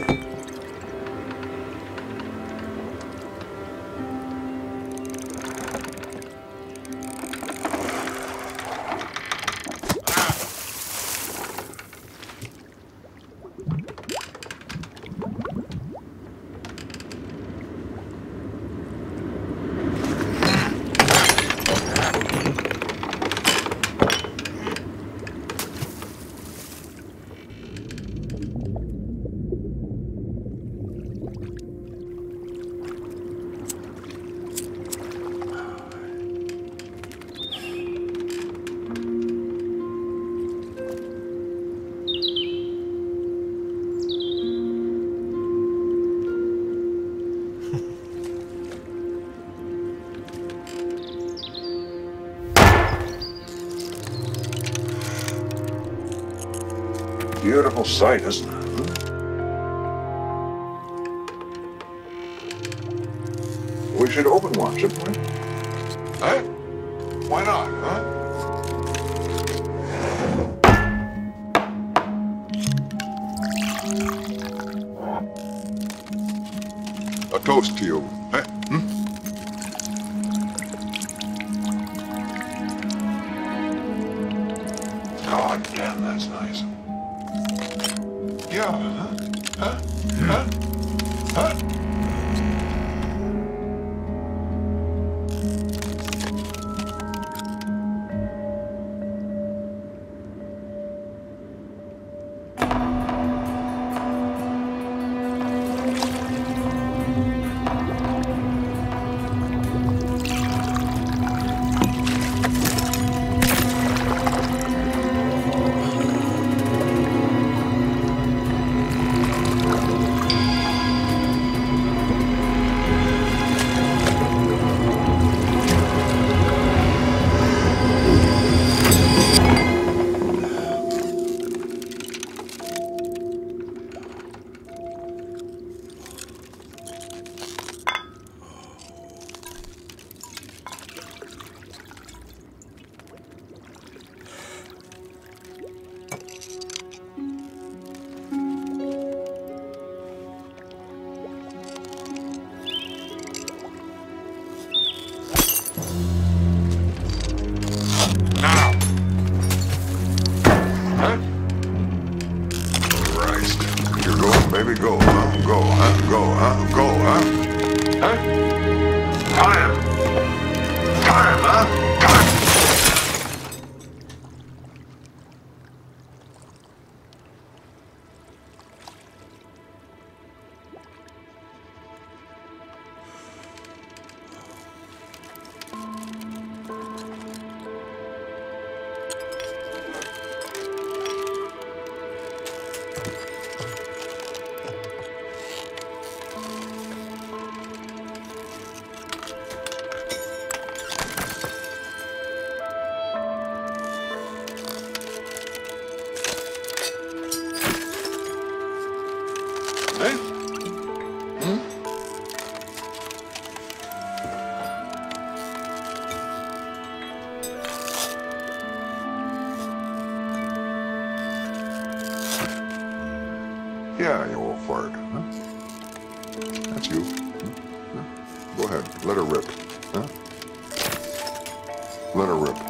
Bye. Beautiful sight, isn't it? We should open one, shouldn't we? Eh? Why not, huh? A toast to you, eh? Hmm? God damn, that's nice. Yeah, huh? Huh? Huh? Huh? Baby, go, huh? Go, huh? Go, huh? Go, huh? Huh? Time! Time, huh? Time! Hmm? Yeah, you old fart. Huh? That's you. Huh? Huh? Go ahead. Let her rip. Huh? Let her rip.